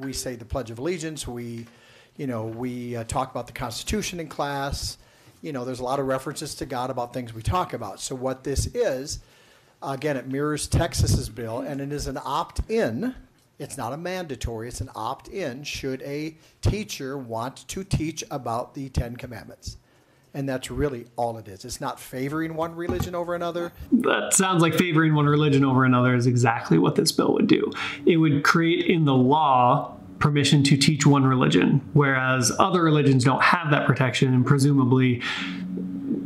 we say the Pledge of Allegiance, we, you know, we uh, talk about the Constitution in class. You know, there's a lot of references to God about things we talk about. So what this is, again, it mirrors Texas's bill, and it is an opt-in. It's not a mandatory, it's an opt-in should a teacher want to teach about the Ten Commandments. And that's really all it is. It's not favoring one religion over another. That sounds like favoring one religion over another is exactly what this bill would do. It would create in the law permission to teach one religion, whereas other religions don't have that protection, and presumably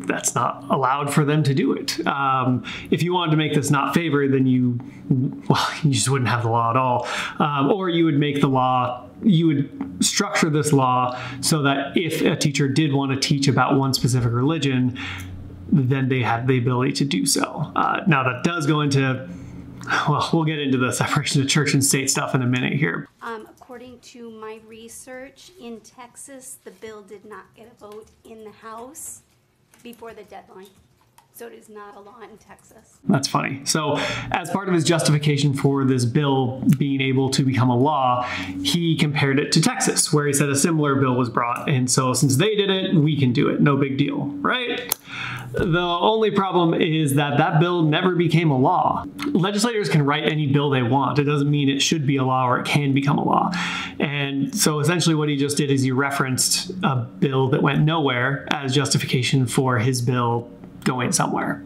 that's not allowed for them to do it. Um, if you wanted to make this not favored, then you, well, you just wouldn't have the law at all. Um, or you would make the law, you would structure this law so that if a teacher did want to teach about one specific religion, then they have the ability to do so. Uh, now, that does go into, well, we'll get into the separation of church and state stuff in a minute here. Um, according to my research, in Texas, the bill did not get a vote in the House before the deadline. So it is not a law in Texas. That's funny. So, as part of his justification for this bill being able to become a law, he compared it to Texas, where he said a similar bill was brought. And so, since they did it, we can do it. No big deal, right? The only problem is that that bill never became a law. Legislators can write any bill they want. It doesn't mean it should be a law or it can become a law. And so essentially what he just did is he referenced a bill that went nowhere as justification for his bill going somewhere.